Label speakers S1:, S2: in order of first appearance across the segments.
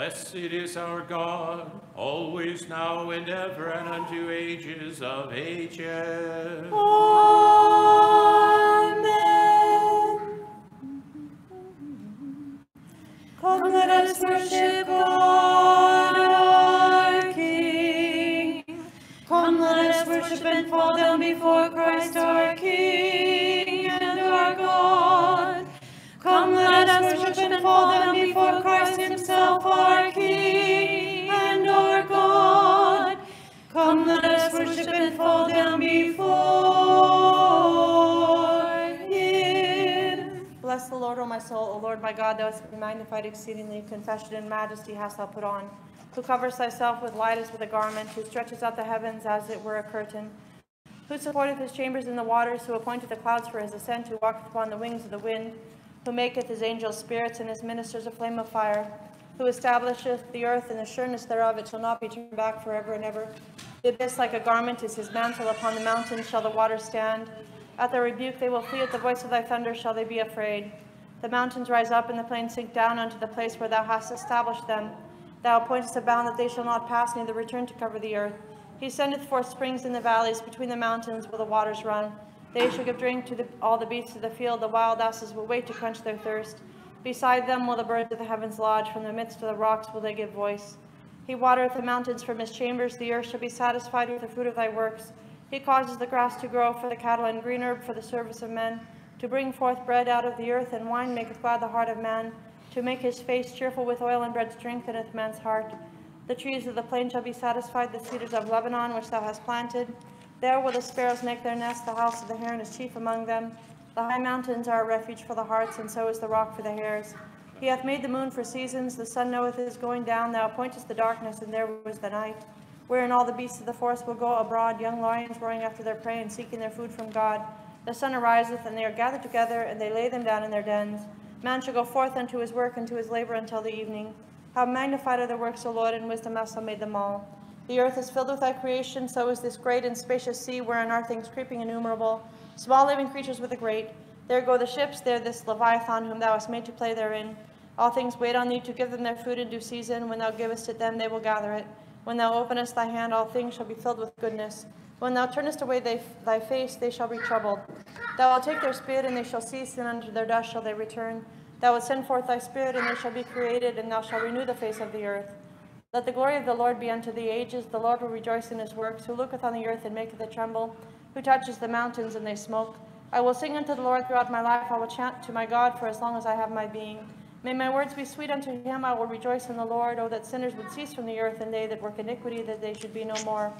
S1: Blessed is our God, always now and ever and unto ages of ages.
S2: Amen. Lord, O my soul, O Lord my God, thou hast been magnified exceedingly, confession and majesty hast thou put on. Who covers thyself with light as with a garment, who stretches out the heavens as it were a curtain, who supporteth his chambers in the waters, who appointeth the clouds for his ascent, who walketh upon the wings of the wind, who maketh his angels spirits and his ministers a flame of fire, who establisheth the earth in the sureness thereof, it shall not be turned back forever and ever. The abyss like a garment is his mantle, upon the mountains shall the waters stand. At the rebuke they will flee, at the voice of thy thunder shall they be afraid. The mountains rise up and the plains sink down unto the place where thou hast established them. Thou appointest a bound that they shall not pass, neither return to cover the earth. He sendeth forth springs in the valleys, between the mountains where the waters run. They shall give drink to the, all the beasts of the field, the wild asses will wait to quench their thirst. Beside them will the birds of the heavens lodge, from the midst of the rocks will they give voice. He watereth the mountains from his chambers, the earth shall be satisfied with the fruit of thy works. He causes the grass to grow for the cattle and green herb for the service of men, to bring forth bread out of the earth, and wine maketh glad the heart of man, to make his face cheerful with oil and bread strengtheneth man's heart. The trees of the plain shall be satisfied, the cedars of Lebanon which thou hast planted. There will the sparrows make their nest, the house of the heron is chief among them. The high mountains are a refuge for the harts, and so is the rock for the hares. He hath made the moon for seasons, the sun knoweth his going down, thou appointest the darkness, and there was the night. Wherein all the beasts of the forest will go abroad, young lions roaring after their prey, and seeking their food from God. The sun ariseth, and they are gathered together, and they lay them down in their dens. Man shall go forth unto his work, and to his labor until the evening. How magnified are the works, O Lord, and wisdom hast thou made them all. The earth is filled with thy creation, so is this great and spacious sea, wherein are things creeping innumerable, small living creatures with the great. There go the ships, there this Leviathan, whom thou hast made to play therein. All things wait on thee to give them their food in due season. When thou givest it them, they will gather it. When thou openest thy hand, all things shall be filled with goodness. When thou turnest away thy, face, they shall be troubled. Thou wilt take their spirit, and they shall cease, and unto their dust shall they return. Thou wilt send forth thy spirit, and they shall be created, and thou shalt renew the face of the earth. Let the glory of the Lord be unto the ages. The Lord will rejoice in his works, who looketh on the earth and maketh it tremble, who touches the mountains, and they smoke. I will sing unto the Lord throughout my life. I will chant to my God for as long as I have my being. May my words be sweet unto him. I will rejoice in the Lord. Oh, that sinners would cease from the earth, and they that work iniquity, that they should be no more.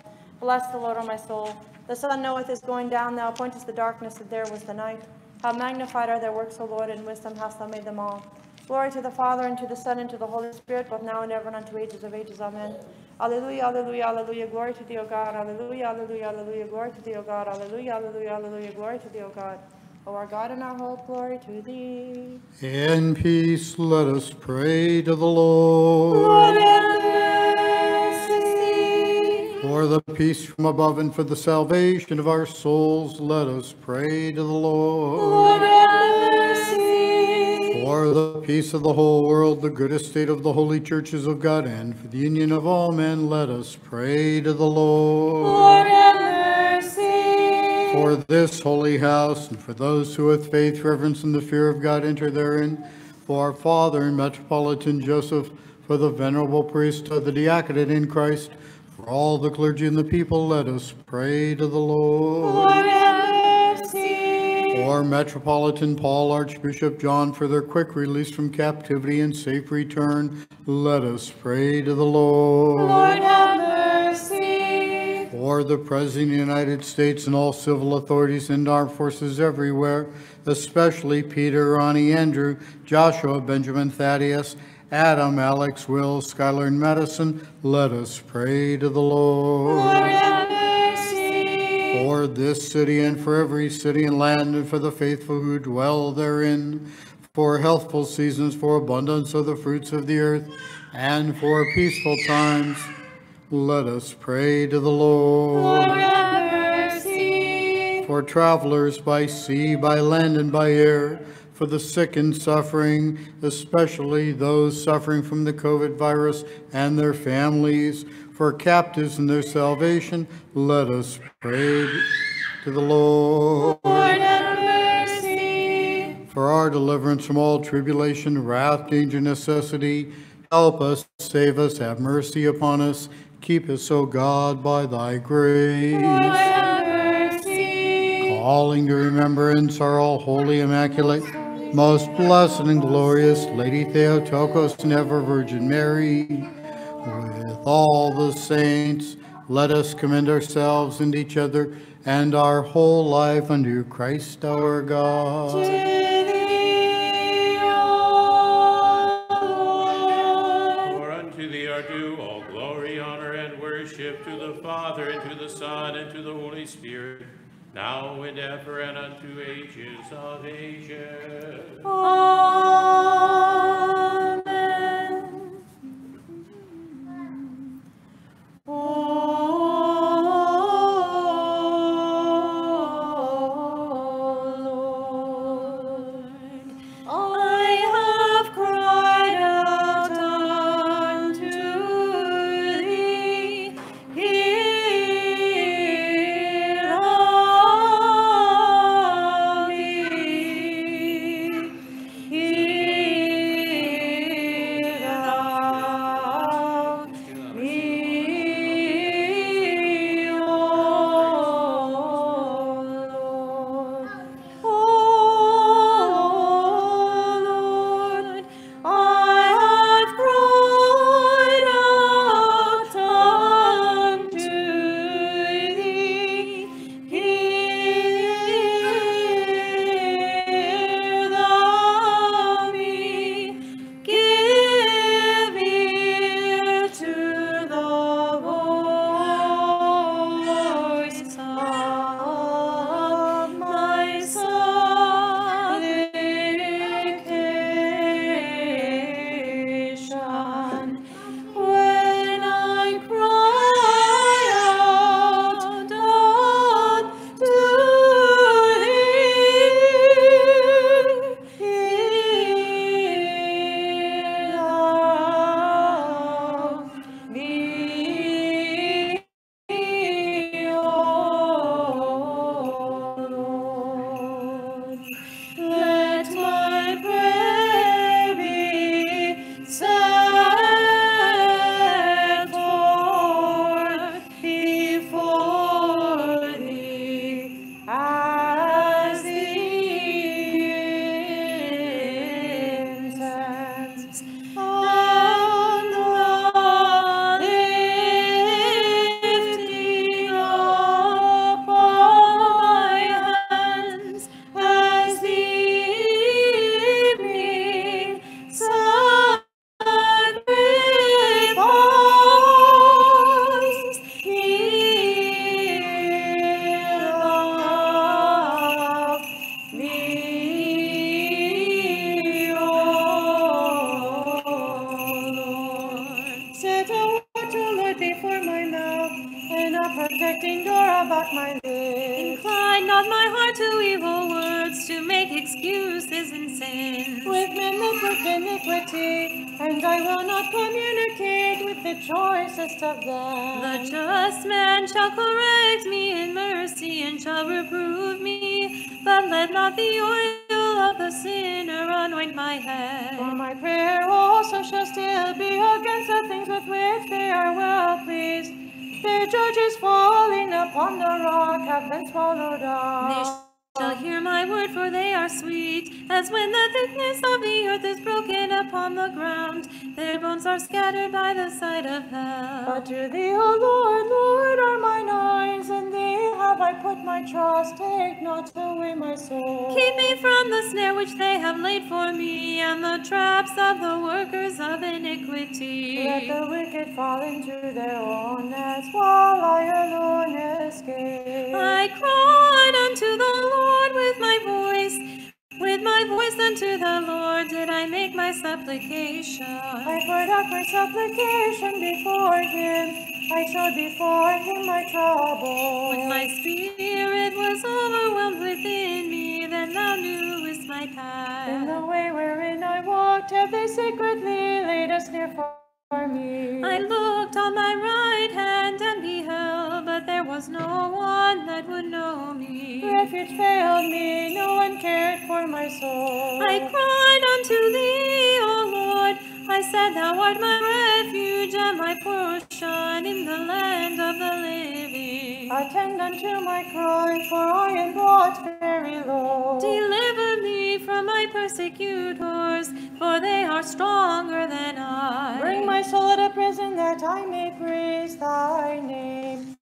S2: Bless the Lord, O my soul. The sun knoweth his going down. Thou appointest the darkness, that there was the night. How magnified are their works, O Lord, and wisdom hast thou made them all. Glory to the Father, and to the Son, and to the Holy Spirit, both now and ever, and unto ages of ages. Amen. Alleluia, alleluia, alleluia. Glory to thee, O God. Alleluia, alleluia, alleluia. Glory to thee, O God. Alleluia, alleluia, alleluia. Glory to thee, O God. O our God and our hope, glory to thee.
S3: In peace, let us pray to the Lord.
S2: Lord.
S3: For the peace from above and for the salvation of our souls, let us pray to the Lord.
S2: Lord.
S3: For the peace of the whole world, the good estate of the holy churches of God, and for the union of all men, let us pray to the Lord.
S2: Lord.
S3: For this holy house, and for those who with faith, reverence, and the fear of God enter therein, for our Father and Metropolitan Joseph, for the venerable priesthood, the diaconate in Christ, for all the clergy and the people, let us pray to the Lord.
S2: Lord, have mercy.
S3: For Metropolitan Paul, Archbishop John, for their quick release from captivity and safe return, let us pray to the Lord.
S2: Lord, have mercy.
S3: For the President of the United States and all civil authorities and armed forces everywhere, especially Peter, Ronnie, Andrew, Joshua, Benjamin, Thaddeus, Adam, Alex, Will, Skylar, and Madison, let us pray to the Lord.
S2: Lord, have mercy.
S3: For this city and for every city and land and for the faithful who dwell therein, for healthful seasons, for abundance of the fruits of the earth, and for peaceful times, let us pray to the Lord.
S2: Lord, have mercy.
S3: For travelers by sea, by land, and by air, for the sick and suffering, especially those suffering from the COVID virus and their families, for captives and their salvation. Let us pray to the Lord.
S2: Lord, have mercy.
S3: For our deliverance from all tribulation, wrath, danger, necessity, help us, save us, have mercy upon us. Keep us, O God, by thy grace.
S2: Lord, have mercy.
S3: Calling to remembrance our all holy, immaculate, most blessed and glorious Lady Theotokos and ever Virgin Mary, with all the saints, let us commend ourselves and each other and our whole life unto Christ our God.
S2: thee,
S1: unto thee are due all glory, honor, and worship to the Father, and to the Son, and to the Holy Spirit, now and ever, and unto ages of ages.
S2: Amen. Been swallowed up.
S4: Shall hear my word, for they are sweet, as when the thickness of the earth is broken upon the ground. Their bones are scattered by the side of hell.
S2: But to thee, O Lord, Lord, are mine eyes, and thee have I put my trust. Take not away my soul.
S4: Keep me from the snare which they have laid for me, and the traps of the workers of iniquity.
S2: Let the wicked fall into their own nets, while I alone escape.
S4: I cried unto the Lord with my voice, with my voice unto the Lord did I make my supplication.
S2: I poured out my supplication before him. I showed before him my trouble.
S4: When my spirit was overwhelmed within me, then thou knewest my my
S2: In the way wherein I walked, have they secretly laid a snare for me.
S4: I looked on my right hand and beheld, but there was no one that would know me.
S2: Refuge failed me, no one cared for my soul.
S4: I cried unto thee, O Lord. I said, Thou art my refuge and my portion in the land of the living.
S2: Attend unto my cry, for I am brought very low.
S4: Deliver me from my persecutors, for they are stronger than I.
S2: Bring my soul out of prison that I may praise thy name.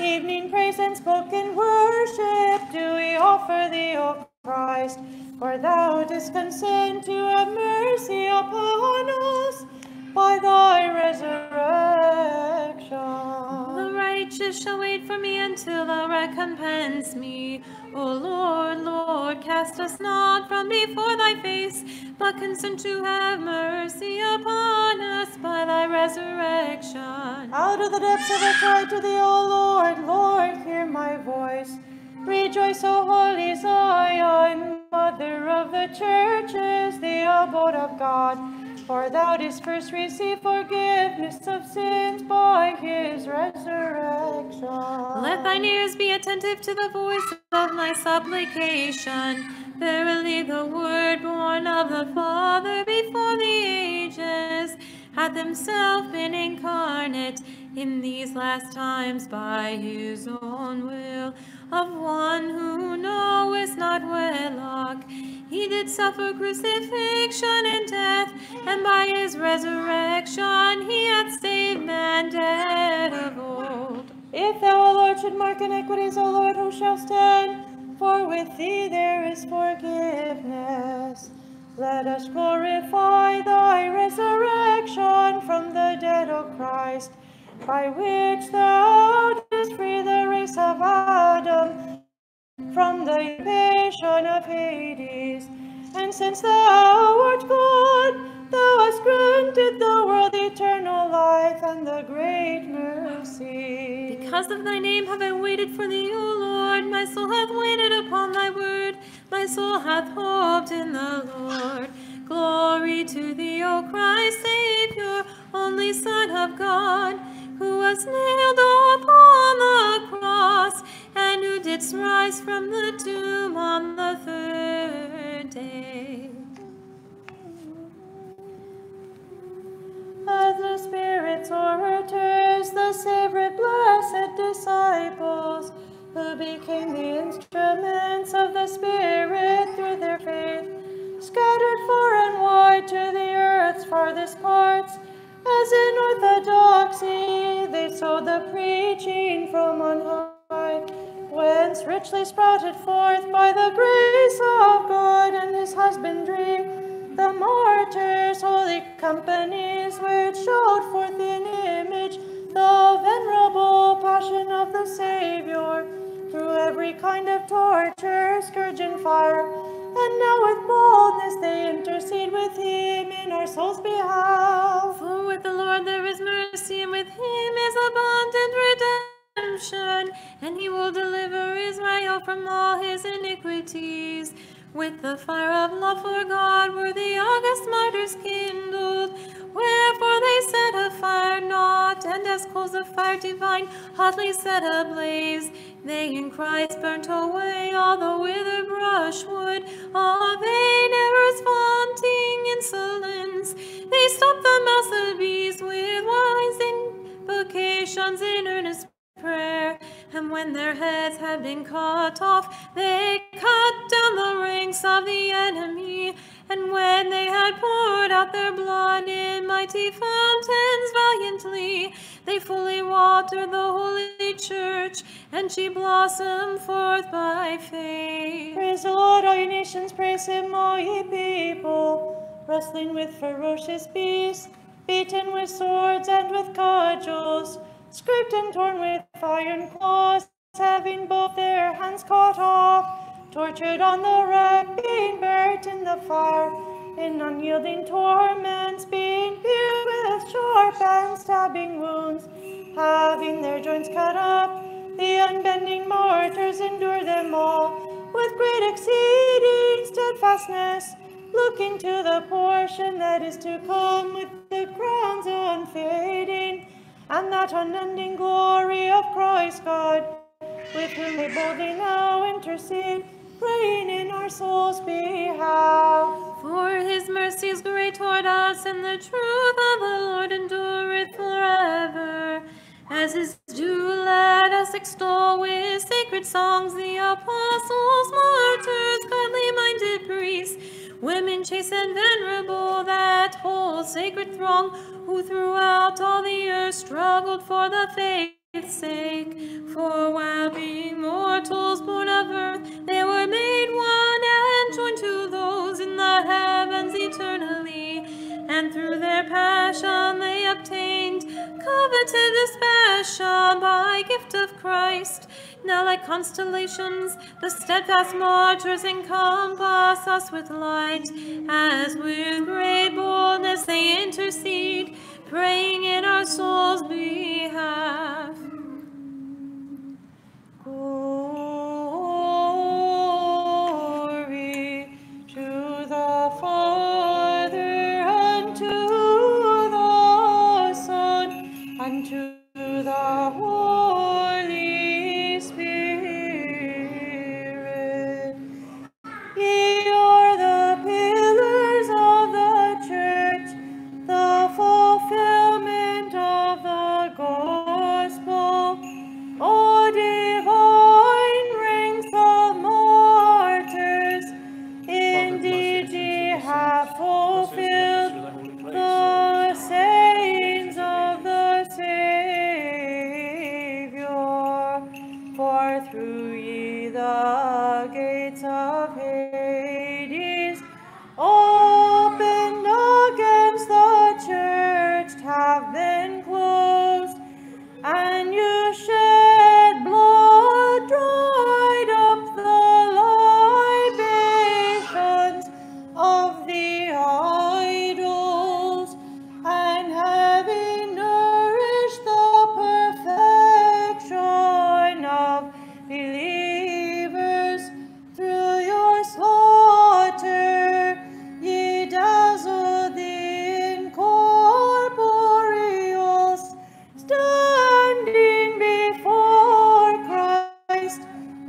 S2: Evening praise and spoken worship do we offer thee, O Christ, for thou didst consent to have mercy upon us by thy resurrection.
S4: The righteous shall wait for me until thou recompense me. O Lord, Lord, cast us not from before thy face, but consent to have mercy upon us by thy resurrection.
S2: Out of the depths of the cry to thee, O Lord, Lord, hear my voice. Rejoice, O holy Zion, mother of the churches, the abode of God. For thou didst first receive forgiveness of sins by his resurrection.
S4: Let thine ears be attentive to the voice of my supplication. Verily, the word born of the Father before the ages hath himself been incarnate in these last times by his own will of one who knoweth not wedlock. He did suffer crucifixion and death, and by his resurrection he hath saved man dead of old.
S2: If thou, O Lord, should mark iniquities, O Lord, who shall stand? For with thee there is forgiveness. Let us glorify thy resurrection from the dead, O Christ, by which thou didst free the race of Adam from the passion of Hades. And since thou art God, thou hast granted the world eternal life and the great mercy.
S4: Because of thy name have I waited for thee, O Lord. My soul hath waited upon thy word. My soul hath hoped in the Lord. Glory to thee, O Christ, Savior, only Son of God, who was nailed upon the cross, didst rise from the tomb on the third day.
S2: As the Spirit's orators, the sacred blessed disciples, who became the instruments of the Spirit through their faith, scattered far and wide to the earth's farthest parts, as in orthodoxy they sowed the preaching from on high, whence richly sprouted forth by the grace of God and his husbandry the martyrs, holy companies, which showed forth in image the venerable passion of the Savior through every kind of torture, scourge, and fire. And now with boldness they intercede with him in our souls' behalf.
S4: For with the Lord there is mercy, and with him is abundant redemption, and he will deliver Israel from all his iniquities. With the fire of love for God were the august martyrs kindled, wherefore they set a fire not, and as coals of fire divine hotly set ablaze, they in Christ burnt away all the withered brushwood of vain errors, vaunting insolence. They stopped the mouths of beasts with wise invocations in earnest prayer. And when their heads had been cut off, they cut down the ranks of the enemy. And when they had poured out their blood in mighty fountains valiantly, they fully watered the holy church, and she blossomed forth by faith.
S2: Praise the Lord, all ye nations, praise him, all ye people. Wrestling with ferocious beasts, beaten with swords and with cudgels, scraped and torn with iron claws, having both their hands cut off, tortured on the rack, being burnt in the fire, in unyielding torments, being pierced with sharp and stabbing wounds, having their joints cut up, the unbending martyrs endure them all, with great exceeding steadfastness, looking to the portion that is to come with the crowns unfading, and that unending glory of Christ God, with whom we boldly now intercede, praying in our souls' behalf.
S4: For his mercy is great toward us, and the truth of the Lord endureth forever. As is due, let us extol with sacred songs the apostles, martyrs, godly-minded priests, women chaste and venerable, that whole sacred throng, who throughout all the earth struggled for the faith's sake. For while being mortals born of earth, they were made one and joined to those in the heavens eternally. And through their passion they obtained coveted dispassion by gift of Christ. Now like constellations, the steadfast martyrs encompass us with light, as with great boldness they intercede, praying in our souls' behalf.
S2: Glory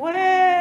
S2: Christ,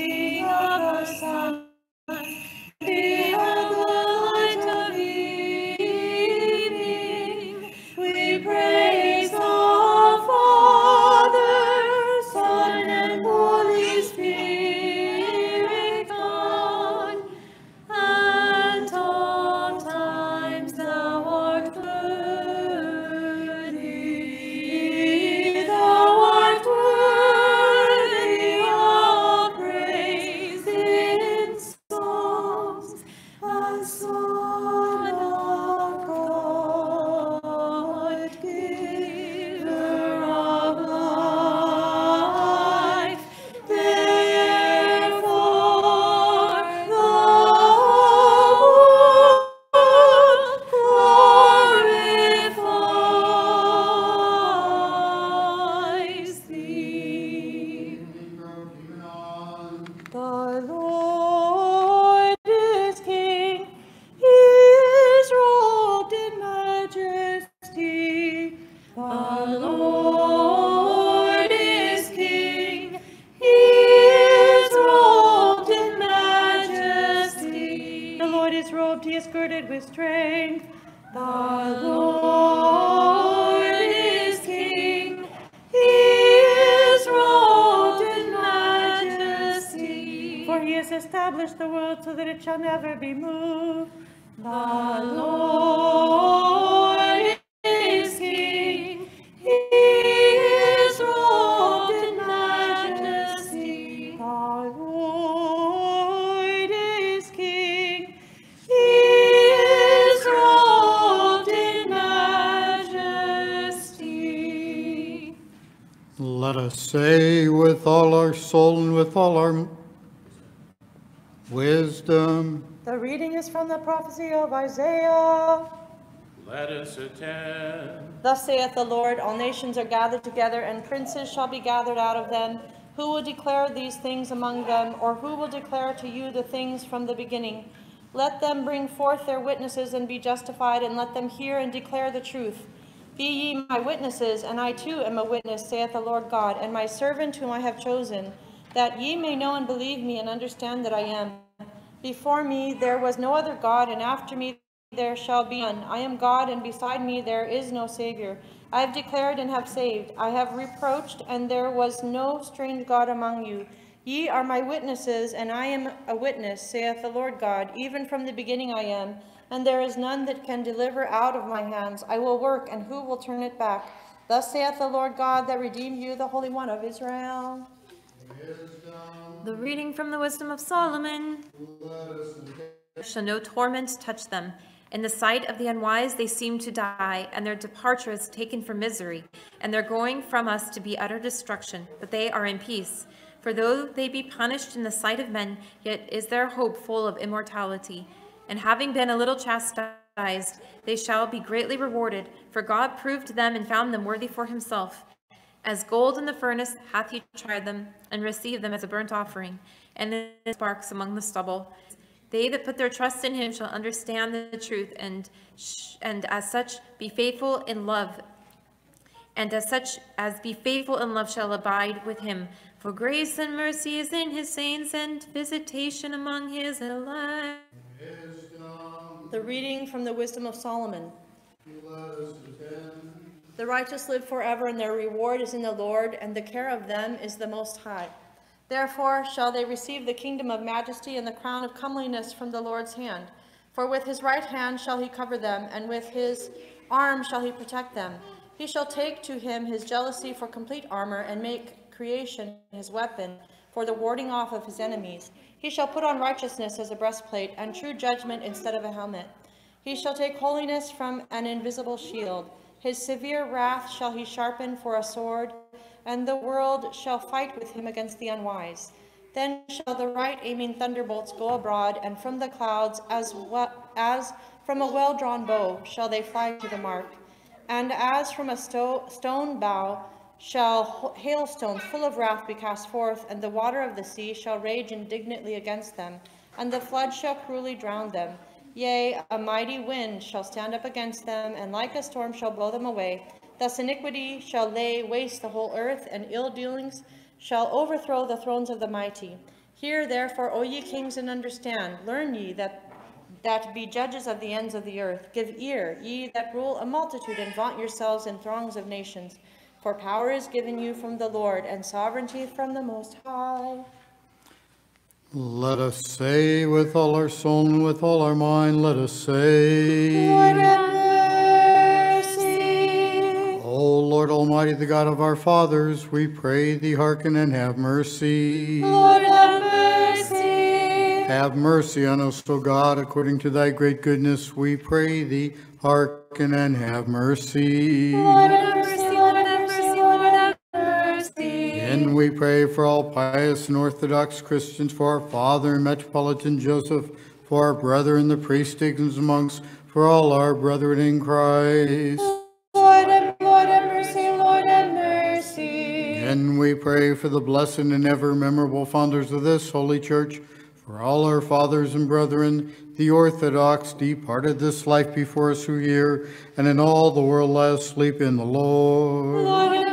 S2: setting girded strength.
S4: The Lord is King, He is robed in majesty.
S2: For he has established the world so that it shall never be moved. The Lord
S3: say with all our soul and with all our wisdom,
S2: The reading is from the prophecy of Isaiah.
S1: Let us attend.
S2: Thus saith the Lord, all nations are gathered together, and princes shall be gathered out of them. Who will declare these things among them, or who will declare to you the things from the beginning? Let them bring forth their witnesses and be justified, and let them hear and declare the truth. Be ye my witnesses, and I too am a witness, saith the Lord God, and my servant whom I have chosen, that ye may know and believe me and understand that I am. Before me there was no other God, and after me there shall be none. I am God, and beside me there is no Savior. I have declared and have saved. I have reproached, and there was no strange God among you. Ye are my witnesses, and I am a witness, saith the Lord God. Even from the beginning I am, and there is none that can deliver out of my hands. I will work, and who will turn it back? Thus saith the Lord God that redeemed you, the Holy One of Israel.
S4: The reading from the wisdom of Solomon. Shall no torment touch them. In the sight of the unwise they seem to die, and their departure is taken for misery, and their going from us to be utter destruction, but they are in peace. For though they be punished in the sight of men, yet is their hope full of immortality. And having been a little chastised, they shall be greatly rewarded, for God proved them and found them worthy for himself. As gold in the furnace hath he tried them, and received them as a burnt offering, and as sparks among the stubble. They that put their trust in him shall understand the truth, and, and as such be faithful in love, and as such as be faithful in love shall abide with him. For grace and mercy is in his saints, and visitation among his elect.
S2: The reading from the wisdom of Solomon. The righteous live forever, and their reward is in the Lord, and the care of them is the Most High. Therefore shall they receive the kingdom of majesty and the crown of comeliness from the Lord's hand. For with his right hand shall he cover them, and with his arm shall he protect them. He shall take to him his jealousy for complete armor, and make creation his weapon for the warding off of his enemies. He shall put on righteousness as a breastplate, and true judgment instead of a helmet. He shall take holiness from an invisible shield. His severe wrath shall he sharpen for a sword, and the world shall fight with him against the unwise. Then shall the right aiming thunderbolts go abroad, and from the clouds, as well as from a well-drawn bow, shall they fly to the mark. And as from a sto- stone bow shall hailstones full of wrath be cast forth, and the water of the sea shall rage indignantly against them, and the flood shall cruelly drown them. Yea, a mighty wind shall stand up against them, and like a storm shall blow them away. Thus iniquity shall lay waste the whole earth, and ill dealings shall overthrow the thrones of the mighty. Hear therefore, O ye kings, and understand. Learn ye that that be judges of the ends of the earth. Give ear, ye that rule a multitude, and vaunt yourselves in throngs of nations. For power is given you from the Lord, and sovereignty from the Most High.
S3: Let us say with all our soul and with all our mind, let us say.
S2: Lord have mercy.
S3: O Lord Almighty, the God of our fathers, we pray thee hearken and have mercy.
S2: Lord have mercy.
S3: Have mercy on us, O God, according to thy great goodness, we pray thee hearken and have mercy.
S2: Lord have mercy,
S3: And we pray for all pious and orthodox Christians, for our Father and Metropolitan Joseph, for our brethren, the priests, deacons, and monks, for all our brethren in Christ.
S2: Lord have, Lord have mercy, Lord have mercy.
S3: And we pray for the blessed and ever memorable founders of this holy church, for all our fathers and brethren, the Orthodox, departed this life before us who hear, and in all the world lie asleep in the Lord.
S2: Lord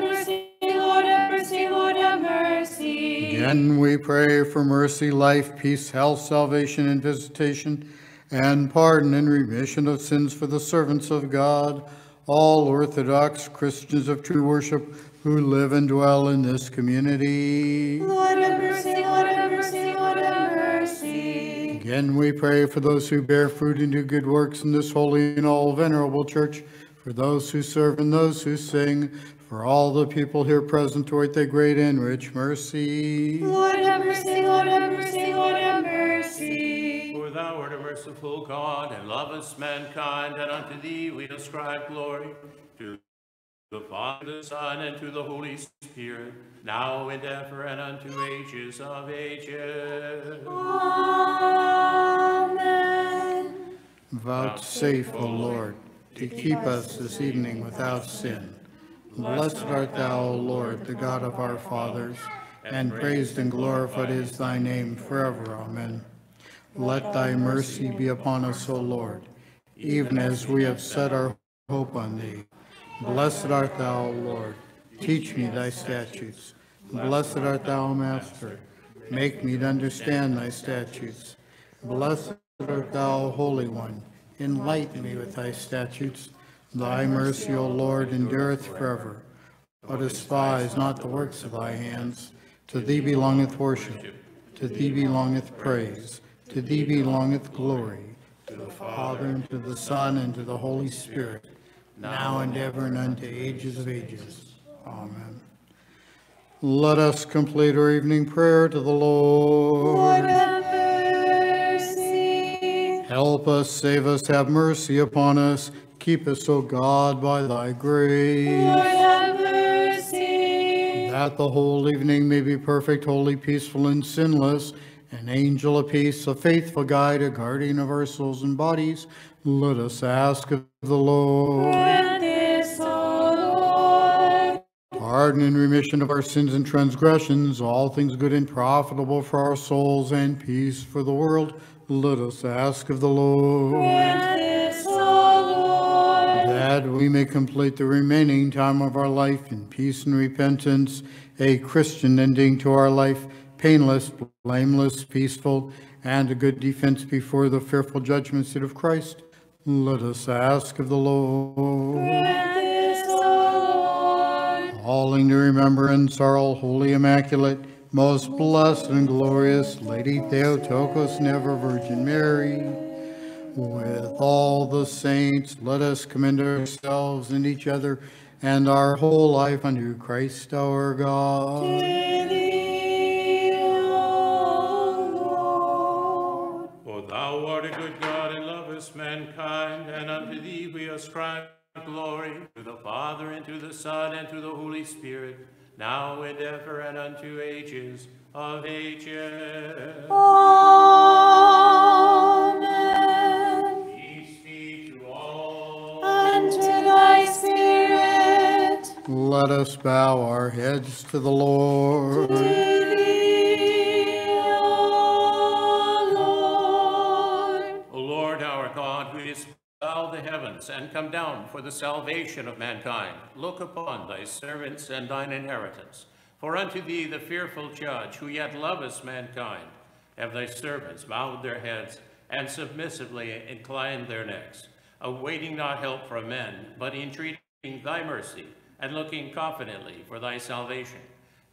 S3: Again, we pray for mercy, life, peace, health, salvation, and visitation, and pardon and remission of sins for the servants of God, all Orthodox Christians of true worship who live and dwell in this community.
S2: Lord have mercy, Lord have mercy, Lord have mercy.
S3: Again, we pray for those who bear fruit and do good works in this holy and all venerable church, for those who serve and those who sing, for all the people here present toward thy great and rich mercy.
S2: Lord have mercy, Lord have mercy, Lord have mercy.
S1: For thou art a merciful God, and lovest mankind, and unto thee we ascribe glory, to the Father, the Son, and to the Holy Spirit, now and ever, and unto ages of ages.
S2: Amen.
S3: Vouchsafe, O Lord, to keep us this evening without sin. Blessed art thou, O Lord, the God of our fathers, and praised and glorified is thy name forever. Amen. Let thy mercy be upon us, O Lord, even as we have set our hope on thee. Blessed art thou, O Lord. Teach me thy statutes. Blessed art thou, Master. Make me to understand thy statutes. Blessed art thou, Holy One. Enlighten me with thy statutes. Thy mercy, O Lord, endureth forever. O despise not the works of thy hands. To thee belongeth worship. To thee belongeth praise. To thee belongeth glory. To the Father, and to the Son, and to the Holy Spirit, now and ever, and unto ages of ages. Amen. Let us complete our evening prayer to the
S2: Lord
S3: Lord.
S2: have mercy.
S3: Help us, save us, have mercy upon us. Keep us, O God, by thy grace. That the whole evening may be perfect, holy, peaceful, and sinless. An angel of peace, a faithful guide, a guardian of our souls and bodies. Let us ask of the Lord.
S2: This, Lord.
S3: Pardon and remission of our sins and transgressions, all things good and profitable for our souls, and peace for the world. Let us ask of the Lord. That we may complete the remaining time of our life in peace and repentance, a Christian ending to our life, painless, blameless, peaceful, and a good defense before the fearful judgment seat of Christ. Let us ask of the Lord.
S2: This, Lord.
S3: Calling to remembrance our all holy, immaculate, most blessed and glorious Lady Theotokos, never Virgin Mary. With all the saints, let us commend ourselves and each other and our whole life unto Christ our God.
S2: To thee, O Lord.
S1: For thou art a good God, and lovest mankind, and unto thee we ascribe glory, to the Father, and to the Son, and to the Holy Spirit, now and ever and unto ages of ages.
S4: Amen. Spirit.
S3: Let us bow our heads to the Lord.
S4: To thee, O Lord.
S1: O Lord our God, who didst bow the heavens and come down for the salvation of mankind, look upon thy servants and thine inheritance. For unto thee, the fearful judge, who yet lovest mankind, have thy servants bowed their heads and submissively inclined their necks, awaiting not help from men, but entreating thy mercy and looking confidently for thy salvation.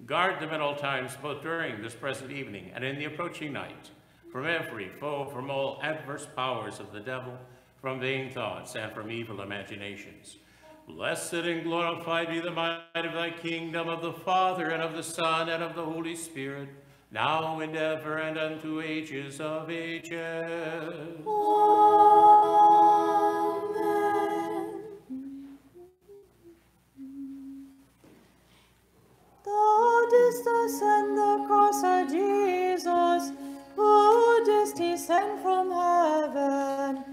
S1: Guard them at all times, both during this present evening and in the approaching night, from every foe, from all adverse powers of the devil, from vain thoughts and from evil imaginations. Blessed and glorified be the might of thy kingdom, of the Father, and of the Son, and of the Holy Spirit, now and ever, and unto ages of ages.
S2: Thou didst ascend the cross of Jesus, who didst descend from heaven.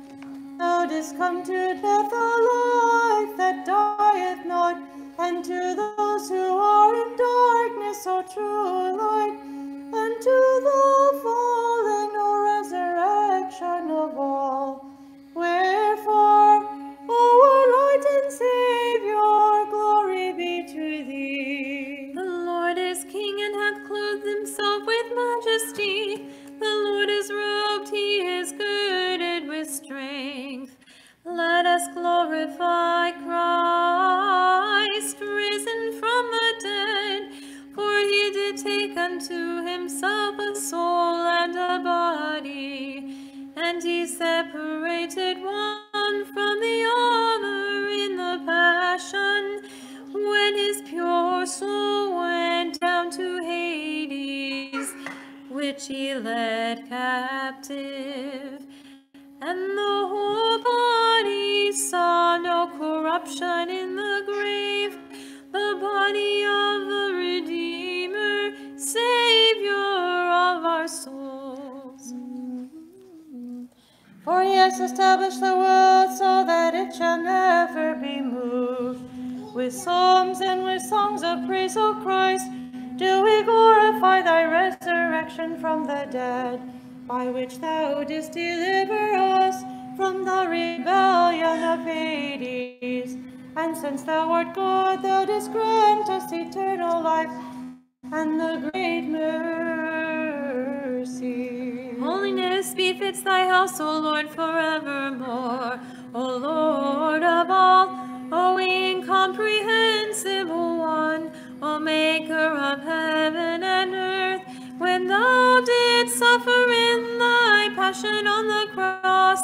S2: Thou didst come to death a life that dieth not, and to those who are in darkness, O true light, and to the fallen, O resurrection of all. Wherefore, O our Lord and Savior, glory be to thee.
S4: And hath clothed himself with majesty. The Lord is robed, he is girded with strength. Let us glorify Christ, risen from the dead. For he did take unto himself led captive. And the whole body saw no corruption in the grave, the body of the Redeemer, Savior of our souls.
S2: For he has established the world so that it shall never be moved. With psalms and with songs of praise, O Christ, do we glorify thy resurrection from the dead, by which thou didst deliver us from the rebellion of Hades. And since thou art God, thou didst grant us eternal life and the great mercy.
S4: Holiness befits thy house, O Lord, forevermore. O Lord of all, O incomprehensible one, passion on the cross,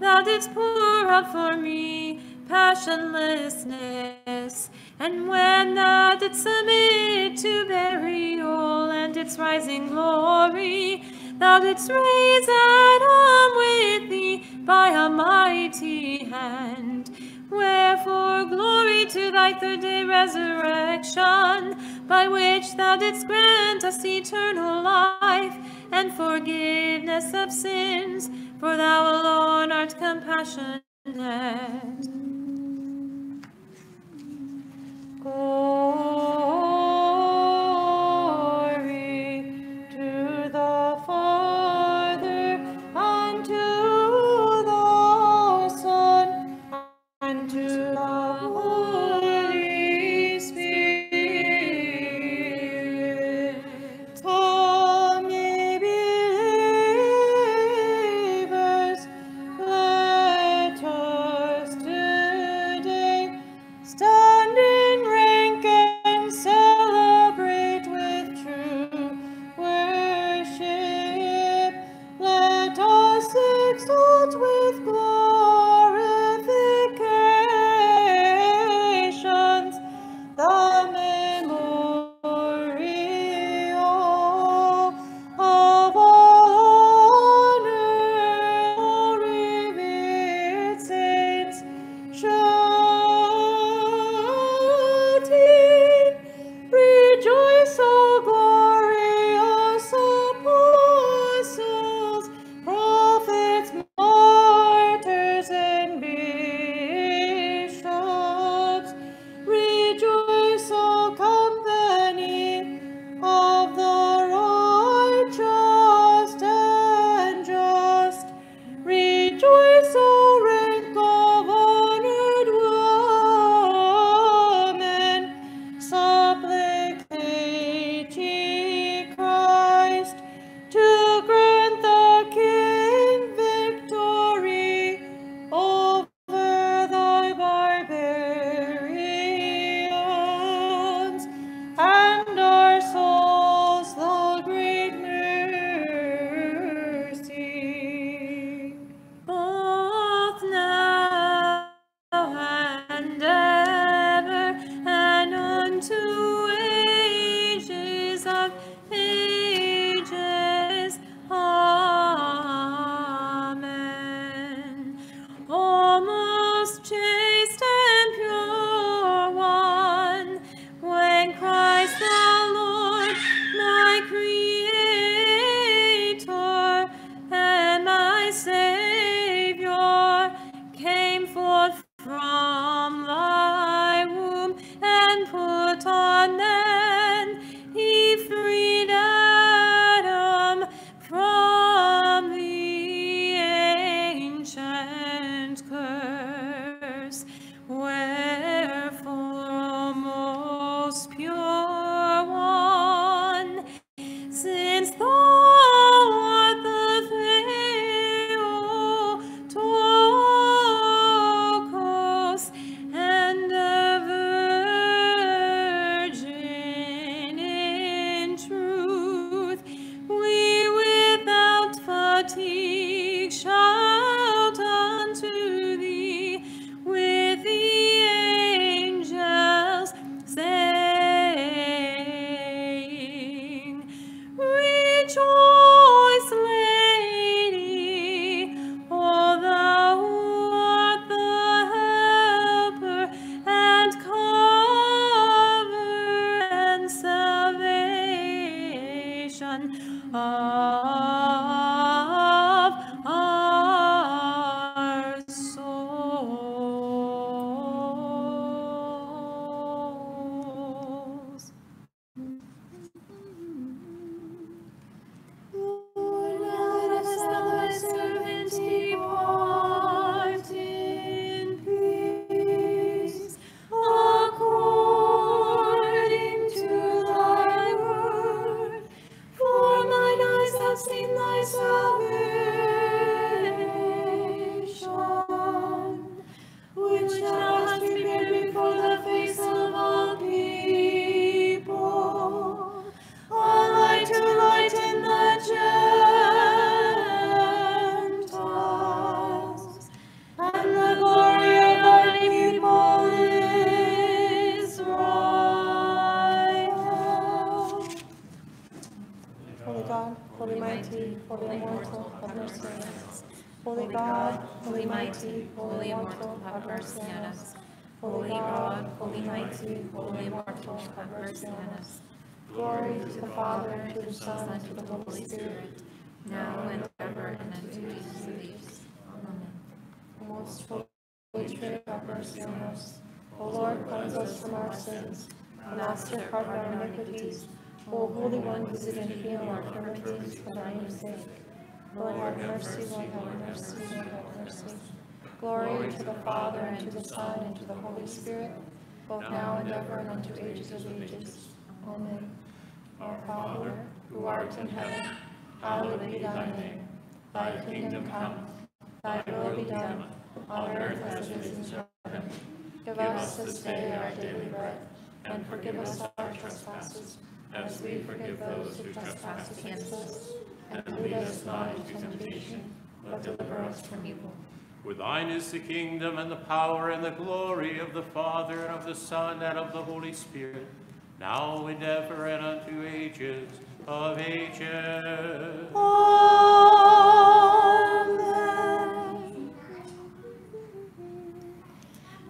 S4: thou didst pour out for me passionlessness. And when thou didst submit to burial and its rising glory, thou didst raise Adam with thee by a mighty hand. Wherefore, glory to thy third day resurrection, by which thou didst grant us eternal life and forgiveness of sins, for thou alone art compassionate.
S2: Glory
S4: salvation
S2: Most holy Trinity, have mercy on us. O Lord, cleanse us from our sins. Master, pardon our iniquities. O Holy One, visit and heal our infirmities for thy sake. Lord, have mercy, Lord, have mercy, Lord, have mercy. Glory to the Father, and to the Son, and to the Holy Spirit, both now and ever, and unto ages of ages. Amen. Our Father, who art in heaven, hallowed be thy name. Thy kingdom come, thy will be done, on earth as it is in heaven. Give us this day our daily bread, and forgive us our trespasses, as we forgive those who trespass against us. And lead us not into temptation, but deliver us from evil.
S1: For thine is the kingdom and the power and the glory of the Father and of the Son and of the Holy Spirit, now and ever and unto ages of ages.
S2: Amen.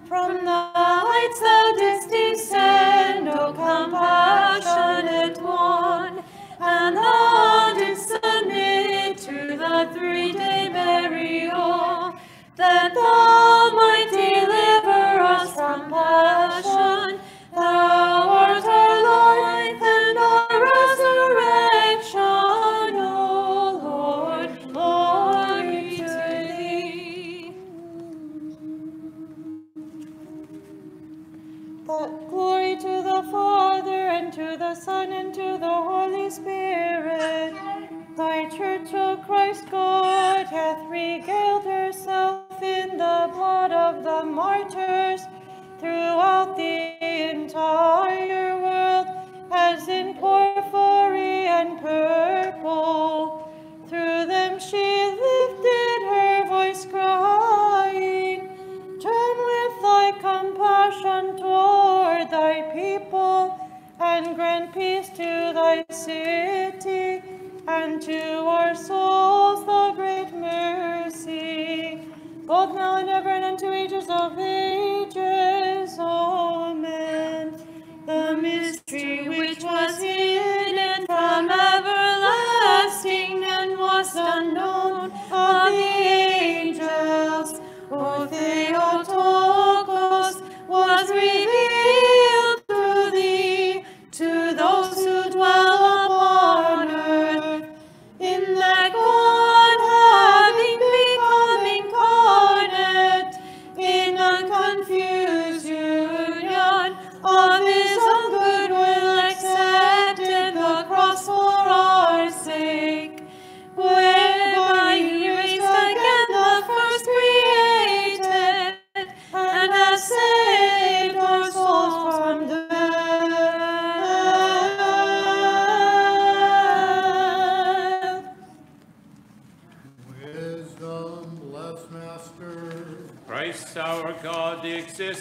S2: From the heights thou didst descend, O compassionate one, and thou didst submit to the three-day burial, that thou might deliver us from passion. Thou art our life and our resurrection,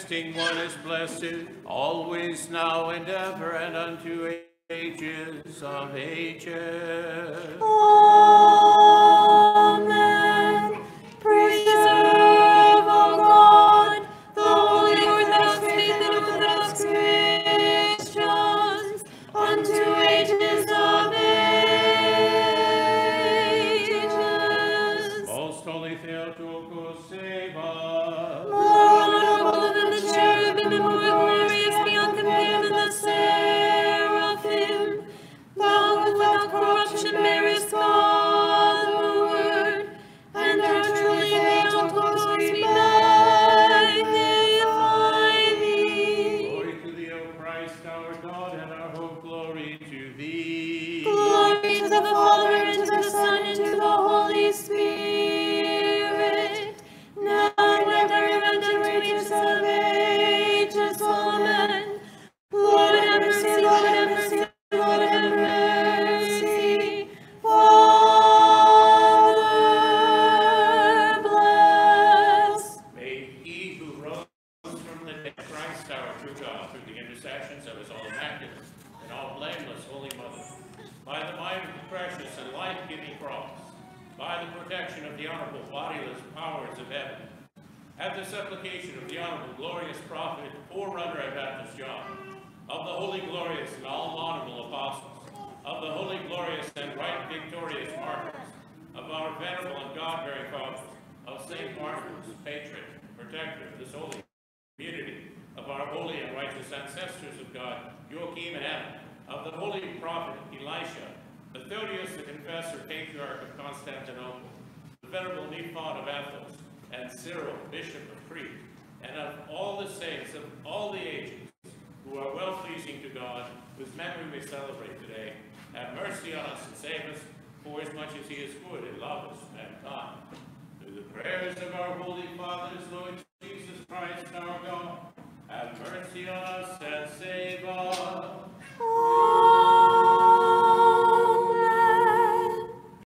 S2: everlasting
S1: one is blessed, always, now, and ever, and unto ages of ages.